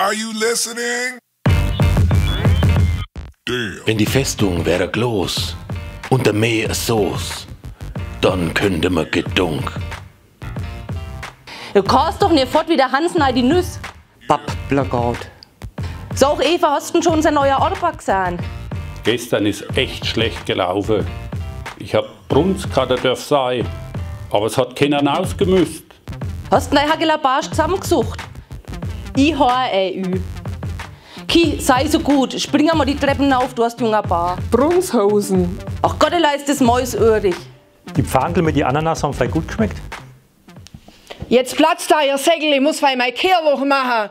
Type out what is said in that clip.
Are you listening? Damn. Wenn die Festung wäre groß und der Meer Soße, dann könnte man gedunk. Du kannst doch nicht fort wie der Hansen die Nüsse. Pappplakat. So auch Eva, hast du schon sein neuer Orba gesehen? Gestern ist echt schlecht gelaufen. Ich hab Brunskadder dürf sein, aber es hat keiner ausgemüsst. Hast du einen Hageler Barsch zusammengesucht? Ich HREU. Ki, sei so gut, spring einmal die Treppen auf, du hast junger Bar. Brunshausen. Ach Gott, ist das Mäusöhrig. Die Pfannkel mit die Ananas haben vielleicht gut geschmeckt. Jetzt platzt da ihr Segel, ich muss weil meine Kehrwoche machen.